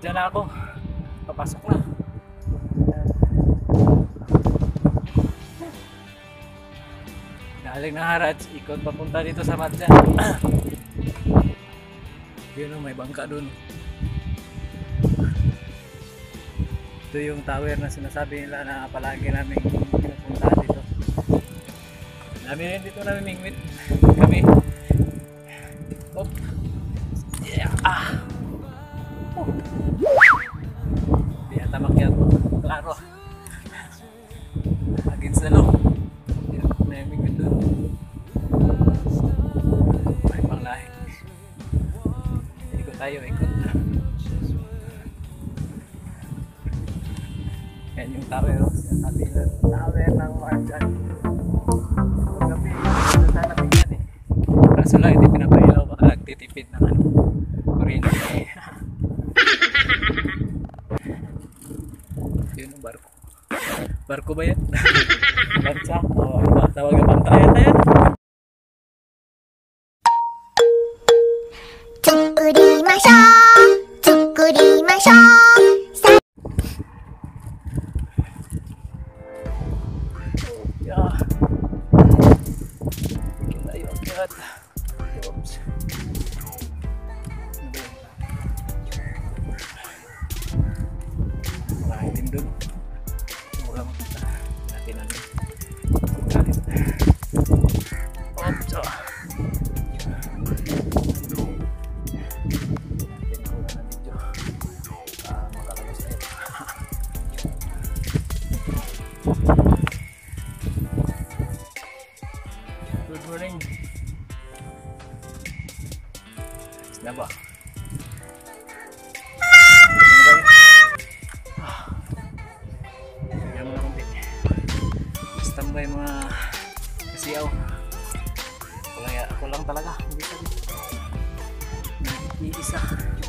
Diyan na ako. Papasok na. Galing na Haraj, ikot papunta dito sa Madja. Yun o, may bangka dun. Ito yung tower na sinasabi nila na palagi namin pinupunta dito. Dami rin dito namimingwit. Kami. Klaro. Against the law. Namimingwit doon. May panglahi. Ikot tayo, ikot. Yan yung tower. Sinasabi nila. Tower ng Marjan. Ano sana tingnan eh. Kaso lang hindi pinapailaw Barko ba yan? Oh, O ano ba? Tawag ang pantay yata yan? Tsukurimashou! Oops sama kita nanti nanti Good morning. Kenapa? Standby mga kasiyaw. Ako lang, lang talaga. Hindi sabi. Iisa.